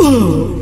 Ooh.